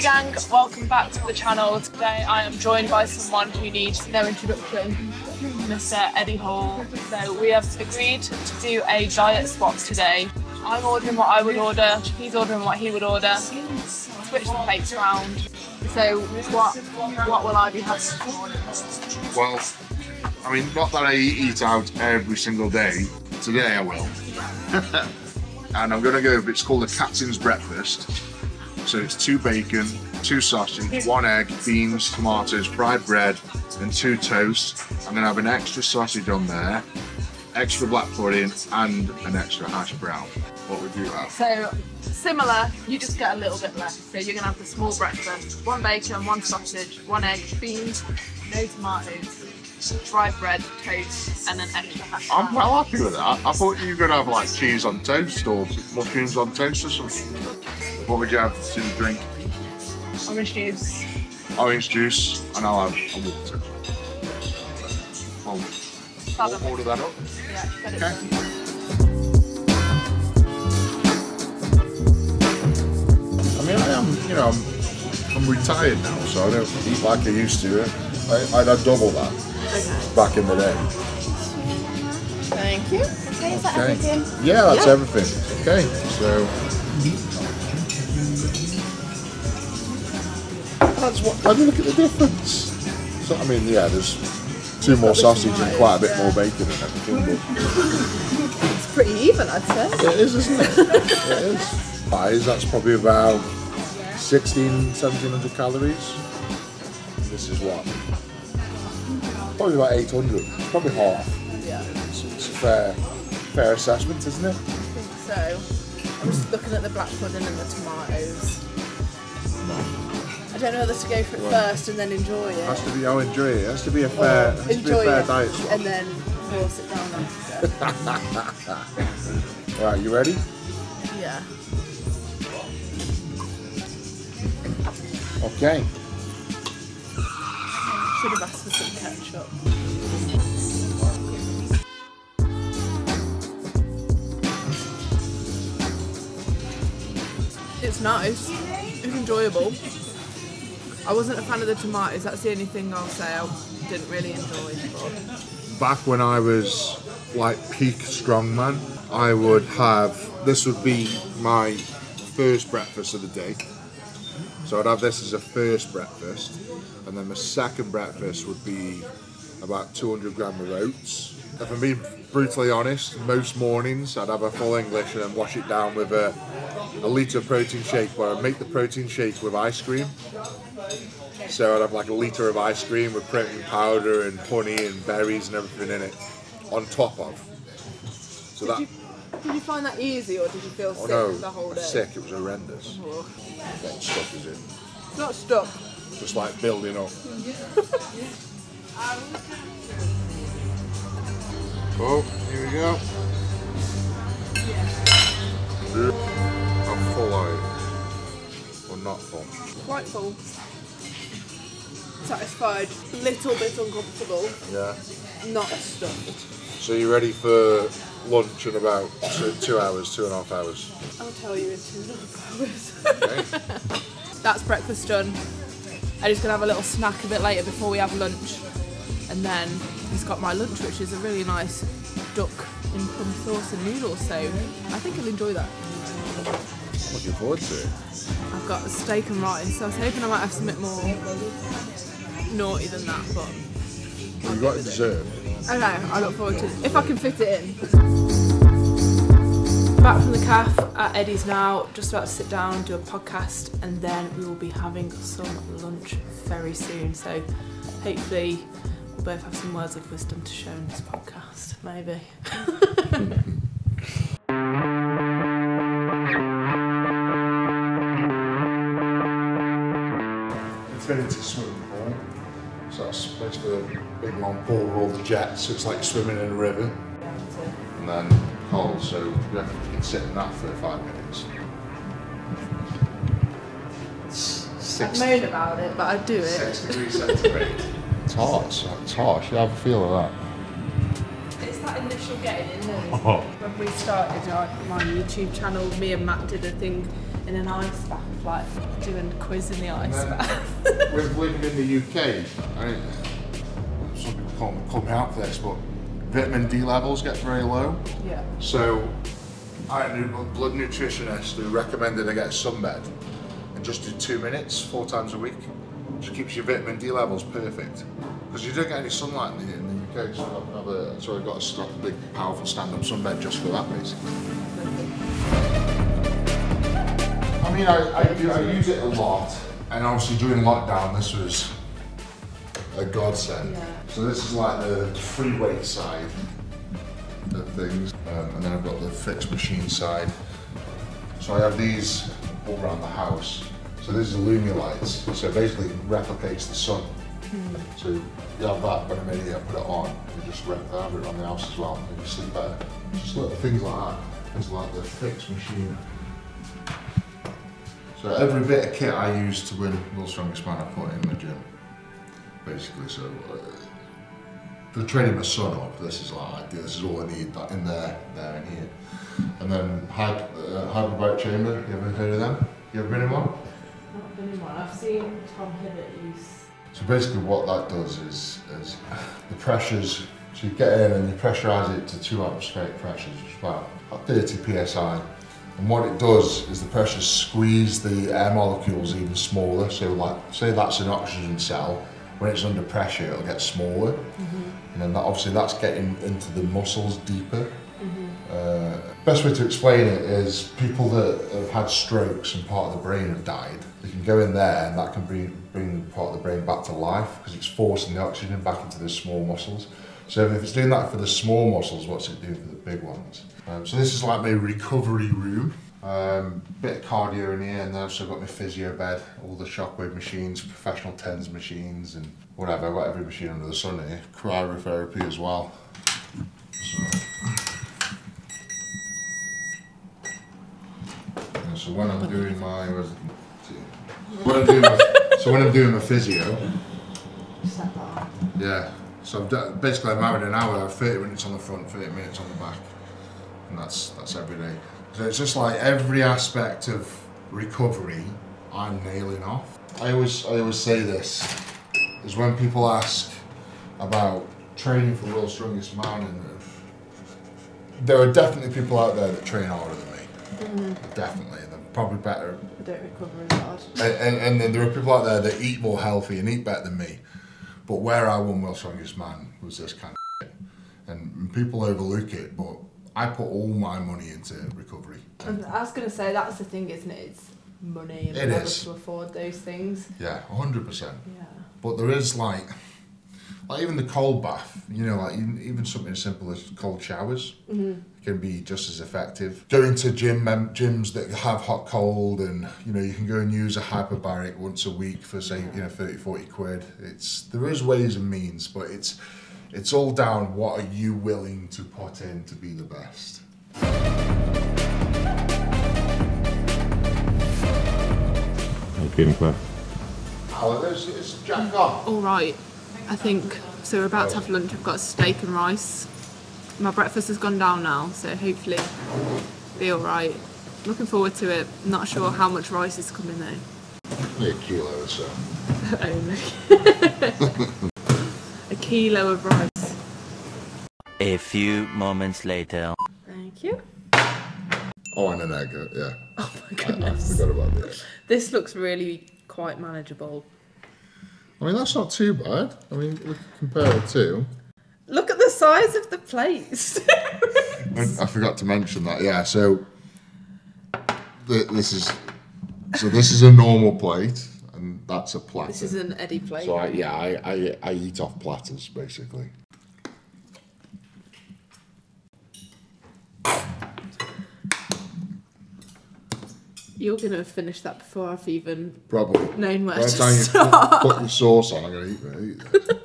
Gang, welcome back to the channel. Today I am joined by someone who needs no introduction, Mr. Eddie Hall. So we have agreed to do a diet swap today. I'm ordering what I would order, he's ordering what he would order. Switch the plates round. So what what will I be having? Well, I mean, not that I eat out every single day. Today I will. and I'm gonna go, it's called a Captain's Breakfast. So it's two bacon, two sausage, one egg, beans, tomatoes, fried bread, and two toasts. I'm gonna have an extra sausage on there, extra black pudding, and an extra hash brown. What would you have? So similar, you just get a little bit less. So you're gonna have the small breakfast, one bacon, one sausage, one egg, beans, no tomatoes, fried bread, toast, and an extra hash brown. I'm well happy with that. I thought you were gonna have like cheese on toast or mushrooms on toast or something. What would you have to drink? Orange juice. Orange juice, and I'll have a water. Well, we'll order that up. Yeah, Okay. I mean, I am, you know, I'm, I'm retired now, so I don't eat like I used to. I, I'd have double that back in the day. Thank you. Okay, is that Okay. everything? Yeah, that's Yeah. everything. Okay, so. That's what. Have you look at the difference? So, I mean, yeah, there's two more sausage and quite a bit more bacon and everything, but It's pretty even, I'd say. it is, isn't it? it is. Pies, that's probably about 16, 1700 calories. This is what? Probably about 800. It's probably half. Yeah. It's, it's a fair, fair assessment, isn't it? So, I'm just looking at the black pudding and the tomatoes. I don't know whether to go for it first and then enjoy it. Has to be. I'll enjoy it. It has to be a fair. Has to be a enjoy fair it diet swap. and then force it down after. Right, you ready? yeah. Okay. Should have asked for some ketchup. It's nice. It's enjoyable. I wasn't a fan of the tomatoes. That's the only thing I'll say I didn't really enjoy. Back when I was like peak strongman, I would have. This would be my first breakfast of the day. So I'd have this as a first breakfast, and then my second breakfast would be about 200 gram of oats. If I'm being brutally honest, most mornings I'd have a full English and then wash it down with a, a litre of protein shake where I'd make the protein shake with ice cream. So I'd have like a litre of ice cream with protein powder and honey and berries and everything in it on top of. So that, did you, did you find that easy or did you feel oh sick no, the whole day? sick, it was horrendous. Oh. Getting stuck is it? It's not stuck. Just like building up. oh, here we go. I'm full out. Or not full. Quite full. Satisfied. Little bit uncomfortable. Yeah. Not stuffed. So you're ready for lunch in about two, two hours, two and a half hours. I'll tell you in two and a half hours. Okay. That's breakfast done. I'm just gonna have a little snack a bit later before we have lunch. And then he's got my lunch, which is a really nice duck in plum sauce and noodles. So I think he'll enjoy that. Looking forward to it. I've got steak and rice, so I was hoping I might have some bit more naughty than that, but Well, you got a dessert. Okay, I look forward to it. If I can fit it in. Back from the calf at Eddie's now, just about to sit down, do a podcast, and then we will be having some lunch very soon. So hopefully we'll both have some words of wisdom to share in this podcast, maybe. a big long pool with all the jets. So it's like swimming in a river. And then cold, so you have you can sit in that for five minutes. It's six, moan about it, but I'd do it. six degrees centigrade. It's hot, so it's hot. I should have a feel of that. It's that initial getting in there. Oh. When we started like, my YouTube channel, me and Matt did a thing in an ice bath, like doing a quiz in the ice bath. With living in the UK, I mean, call, call me out for this, but vitamin D levels get very low. yeah. So, I had a blood nutritionist who recommended I get a sunbed and just do two minutes, four times a week. Just keeps your vitamin D levels perfect. Because you don't get any sunlight in the, in the UK, so I've, I've, uh, so I've got a big, powerful stand-up sunbed just for that, basically. I mean, I, I, do, I use it a lot, and obviously during lockdown, this was a godsend. Yeah. So this is like the free weight side of things, um, and then I've got the fixed machine side. So I have these all around the house. So this is Lumie lights. So it basically replicates the sun. So you have that when I'm in here, put it on, and you just rep- have it around the house as well, and you sleep better. Just little things like that. It's like the fixed machine. So every bit of kit I use to win World's Strongest Man, I put in the gym. Basically, so uh, for training my son up, this is like. This is all I need. That in there, there, and here. And then hy- uh, hyperbaric chamber. You ever heard of them? You ever been in one? Not been in one. I've seen Tom Hibbert use. So basically, what that does is, is the pressures. So you get in and you pressurise it to two atmospheric pressures, which is about, about 30 psi. And what it does is the pressures squeeze the air molecules even smaller. So, like, say that's an oxygen cell. When it's under pressure, it'll get smaller. And then that, obviously, that's getting into the muscles deeper. Uh, best way to explain it is people that have had strokes and part of the brain have died. They can go in there and that can bring, bring part of the brain back to life because it's forcing the oxygen back into the small muscles. So if it's doing that for the small muscles, what's it doing for the big ones? Um, so this is like my recovery room. Um, bit of cardio in here, and then I've also got my physio bed, all the shockwave machines, professional tens machines, and whatever. I've got every machine under the sun here. Cryotherapy as well. So, so when I'm doing my when I'm doing my, so when I'm doing my physio, yeah. So do- basically I'm having an hour, 30 minutes on the front, 30 minutes on the back, and that's that's every day. So it's just like every aspect of recovery, I'm nailing off. I always I always say this is when people ask about training for World's Strongest Man, and there are definitely people out there that train harder than me. Mm-hmm. Definitely, they're probably better I don't recover as hard. and, and, and then there are people out there that eat more healthy and eat better than me. But where I won World's Strongest Man was this kind of shit. And people overlook it, but I put all my money into recovery. And I was going to say, that's the thing, isn't it? It's money and It able to afford those things. Yeah, 100%. Yeah. But there is like, like even the cold bath, you know, like even, even something as simple as cold showers mm-hmm. can be just as effective. Going to gym mem- gyms that have hot cold and, you know, you can go and use a hyperbaric once a week for say, you know, 30, 40 quid. It's, there is ways and means, but it's, it's all down what are you willing to put in to be the best. How you feeling, Claire? Oh, it's, it's Jack gone. All right. I think so. We're about to have lunch. I've got steak and rice. My breakfast has gone down now, so hopefully be all right. Looking forward to it. Not sure how much rice is coming though. Only a kilo or so. Only a kilo of rice. A few moments later. Thank you. Oh, and an egg, yeah. Oh my I, I goodness. forgot about this. This looks really quite manageable. I mean, that's not too bad. I mean, we can compare it to. Look at the size of the plates. I, I forgot to mention that. Yeah, so th- this is so this is a normal plate, and that's a platter. this is an Eddie plate. so I, yeah, I, I I eat off platters basically. You're gonna finish that before I've even Probably. known where By to start. put, put the sauce on, I'm gonna eat, it, eat this.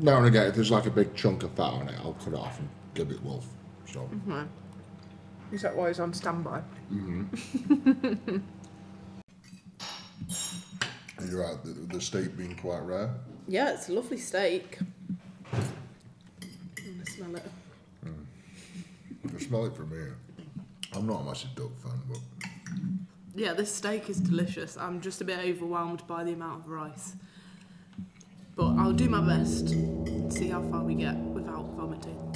now and again, if there's like a big chunk of fat on it, I'll cut it off and give it wolf. So Is that why he's on standby? Mm-hmm. you're right. The, the steak being quite rare. Yeah, it's a lovely steak. I smell it. Mm. You can smell it from here. I'm not a massive duck fan, but yeah, this steak is delicious. I'm just a bit overwhelmed by the amount of rice. But I'll do my best. See how far we get without vomiting.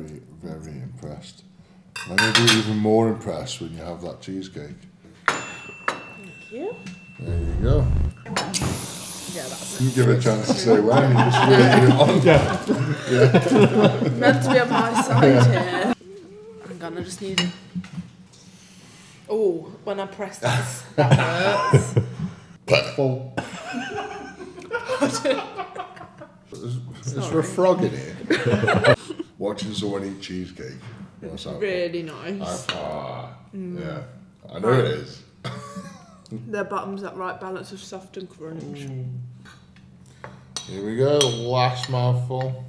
Very, very impressed. I'm going to be even more impressed when you have that cheesecake. Thank you. There you go. Yeah, that's Didn't give it a chance to say when, you just really it on. meant to be on my side here. Hang on, I just need it. Oh, when I press this, that hurts. Full. is, is there a frog in here? Eat cheesecake. What's that? really nice. Ah, yeah. I know it is. Their bottom's that right balance of soft and crunch. Here we go, last mouthful.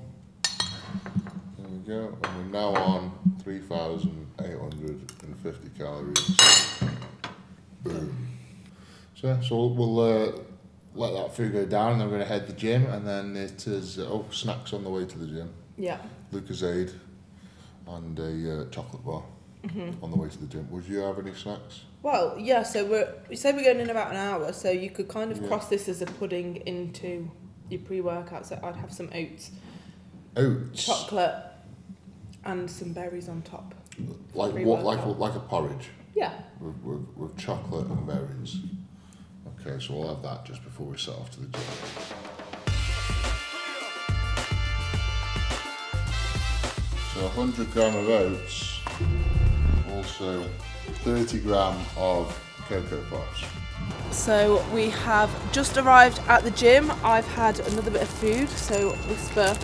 There we go, and we're now on 3,850 calories. Boom. So, so we'll, we'll uh, let that food go down, and then we're going to head to the gym, and then it is, uh, oh, snacks on the way to the gym. Yeah. Lucozade and a uh, chocolate bar on the way to the gym. Would you have any snacks? Well, yeah. So we're we say we're going in about an hour, so you could kind of Yeah. cross this as a pudding into your pre-workout. So I'd have some oats, Oats. chocolate, and some berries on top. Like what? Like like a porridge. Yeah. with, with, with chocolate and berries. Okay, so we'll have that just before we set off to the gym. So 100 gram of oats, also 30 gram of Coco Pops. So we have just arrived at the gym. I've had another bit of food, so Wispa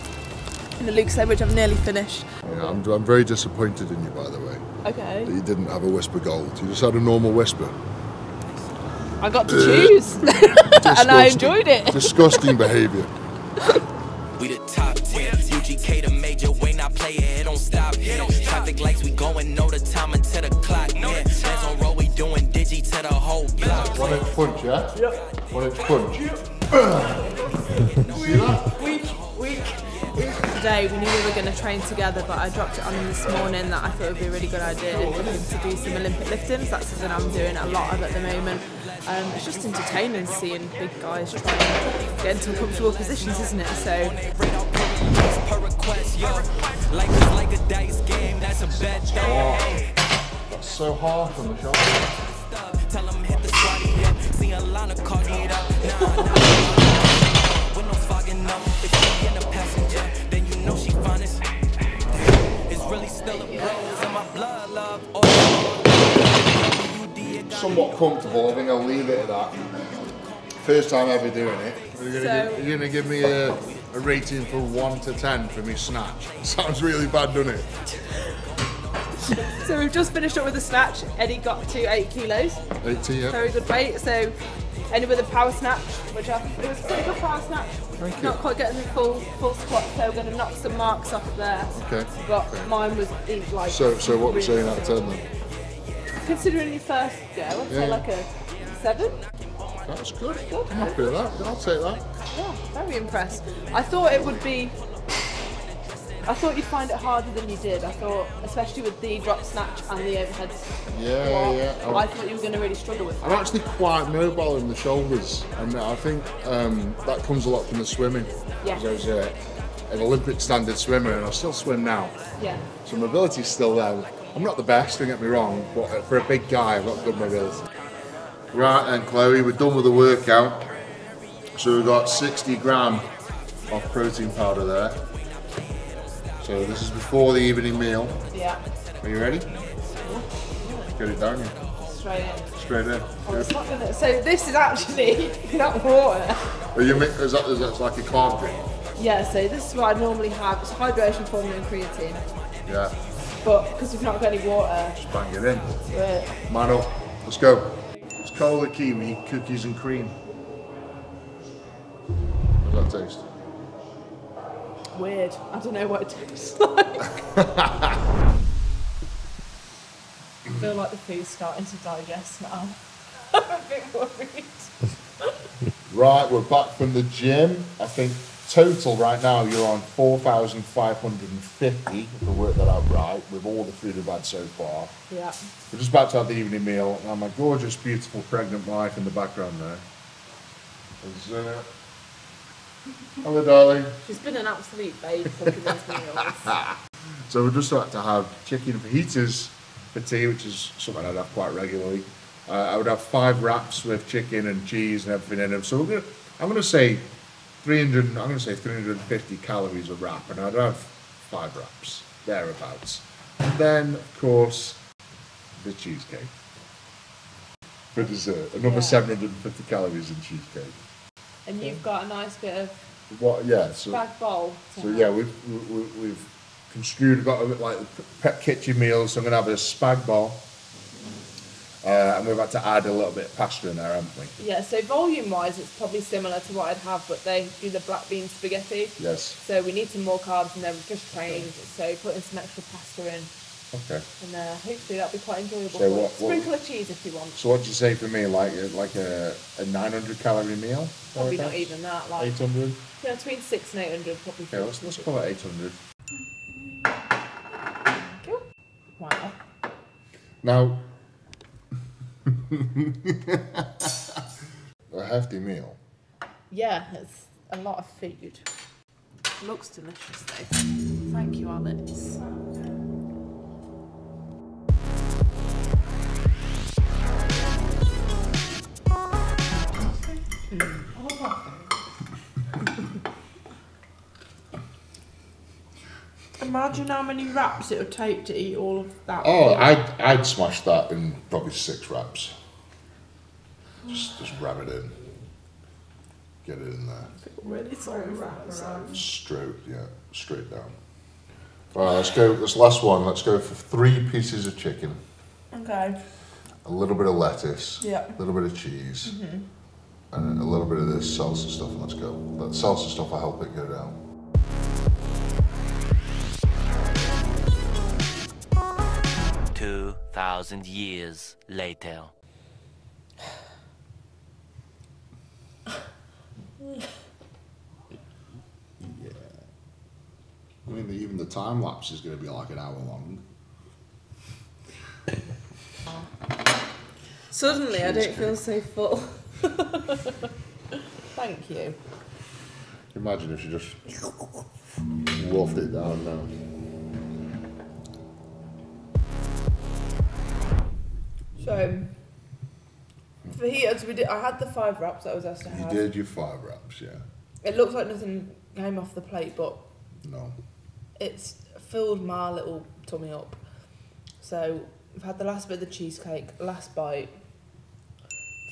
in the Luke sandwich I've nearly finished. Yeah, I'm, I'm very disappointed in you, by the way, Okay. that you didn't have a Wispa Gold. You just had a normal Wispa. I got to uh, choose, and I enjoyed it. Disgusting behaviour. Traffic lights, we going, know the time until the clock. Yeah. Bands on roll, we doing digi to the whole block. One inch punch, yeah? Yep. One inch punch. See that? week, week, week. Today we knew we were going to train together, but I dropped it on him this morning that I thought it would be a really good idea for him to do some Olympic liftings. That's something I'm doing a lot of at the moment. Um, it's just entertaining seeing big guys try and get into comfortable positions, isn't it? So Per request, yo. Life is like a dice game, that's a bet though. That's so hard from the shoulder. Tell them hit the squatty up. See a line of caught it up. Nah, nah. With no fogging up. If she in the passenger, then you know she finest. It's really still a bros in my blood, love. Oh, WD, it got somewhat comfortable. I think I'll leave it at that. First time ever doing it. You're gonna, So- give, you're gonna give me a, a rating from one to ten for me snatch. Sounds really bad, doesn't it? So we've just finished up with the snatch. Eddie got to eight kilos. 18, yeah. Very good weight. So ended with a power snatch, which I it was a pretty good power snatch. Thank you. Not quite getting the full full squat, so we're going to knock some marks off there. Okay. But okay. mine was like. So, so what we're really saying out of ten then? Considering your first go, I'd Yeah. say like a seven. That's good. I'm happy with that. I'll take that. Yeah, very impressed. I thought it would be. I thought you'd find it harder than you did. I thought, especially with the drop snatch and the overhead Yeah, yeah. I thought you were going to really struggle with That. I'm actually quite mobile in the shoulders, and I think um, that comes a lot from the swimming. Yeah. I was uh, an Olympic standard swimmer, and I still swim now. Yeah. So mobility's still there. I'm not the best, don't get me wrong, but for a big guy, I've got good mobility. Right then, Chloe, we're done with the workout. So we've got 60 gram of protein powder there. So this is before the evening meal. Yeah. Are you ready? Get it down, yeah. Straight in. Straight in. Oh, it's not gonna, so this is actually not water. Are you, mi- is, that, is that like a carb drink? Yeah, so this is what I normally have. It's hydration formula and creatine. Yeah. but because we've not got any water, Just bang it in. we're Man up. Let's go. It's cola kiwi, cookies and cream. Taste? weird. I don't know what it tastes like. I feel like the food's starting to digest now. I'm a bit worried. Right, we're back from the gym. I think total right now you're on 4,550, if I work that out right, with all the food we've had so far. Yeah. We're just about to have the evening meal, and my gorgeous, beautiful pregnant wife in the background there. Is, uh, hello, darling. She's been an absolute babe cooking those meals. So we're just about to have chicken fajitas for tea, which is something I'd have quite regularly. Uh, I would have five wraps with chicken and cheese and everything in them. So we're gonna, I'm going to say 300. I'm going to say 350 calories a wrap, and I'd have five wraps thereabouts. And then, of course, the cheesecake for dessert. Another Yeah. 750 calories in cheesecake. And you've got a nice bit of What? Yeah. So. bag bowl. So have. yeah, we've we, we- we've construed got a bit like the pet kitchen meals. So I'm gonna have a spag bol, uh, and we've had to add a little bit of pasta in there, haven't we? Yeah, so volume wise, it's probably similar to what I'd have, but they do the black bean spaghetti. Yes. So we need some more carbs and they're just trained. So putting some extra pasta in, Okay. and uh, hopefully that'll be quite enjoyable. So for you. what- what- Sprinkle of cheese if you want. So what do you say for me? Like a- like a, a 900 calorie meal? Probably not even that. Like 800. yeah, between six and eight hundred probably. Okay, let's let's call it 800. Cool. Wow. Now, a hefty meal. Yeah, it's a lot of food. Looks delicious though. Thank you, Alex. Imagine how many wraps it would take to eat all of that. Oh, I'd I'd smash that in probably six wraps. Just just ram it in. Get it in there. really sorry wraps. Straight, yeah, straight down. All right, let's go. This last one. Let's go for three pieces of chicken, Okay. a little bit of lettuce, Yeah. a little bit of cheese, Mhm. and a little bit of this salsa stuff. Let's go. That salsa stuff will help it go down. Thousand years later. yeah. I mean, even the time lapse is going to be like an hour long. Suddenly, I don't feel so full. Thank you. Imagine if you just wolfed it down now. So, fajitas, we did. I had the five wraps that I was asked to You have. did your five wraps, yeah? It looks like nothing came off the plate, but No. it's filled my little tummy up. So we've had the last bit of the cheesecake, last bite,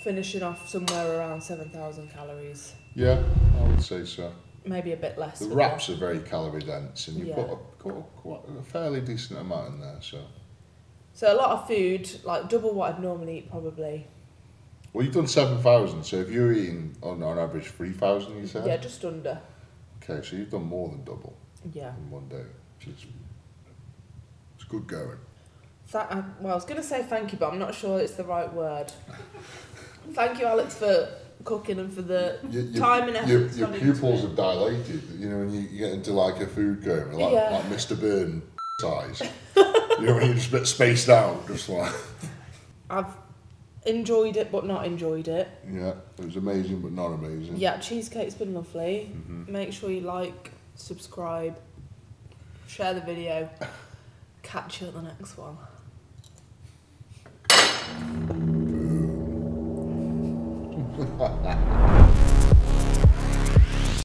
finishing off somewhere around seven thousand calories, Yeah, I would say so. maybe a bit less. The wraps are very calorie dense, and you Yeah. put, a, put a, quite a fairly decent amount in there. So, So a lot of food, like double what I'd normally eat, probably. well, you've done seven thousand. So if you're eating on, on average three thousand, you said. Yeah, just under. Okay, so you've done more than double Yeah. in one day. Is, it's good going. I, well, I was going to say thank you, but I'm not sure it's the right word. thank you, Alex, for cooking and for the Your, your, time and effort. your, your pupils are dilated. You know when you, you get into like a food coma, like Yeah. like Mr. Burn size. you know when you're just a bit spaced out, just like I've enjoyed it, but not enjoyed it. yeah, it was amazing but not amazing. Yeah, cheesecake's been lovely. Mm-hmm. Make sure you like, subscribe, share the video. Catch you at the next one. Boo.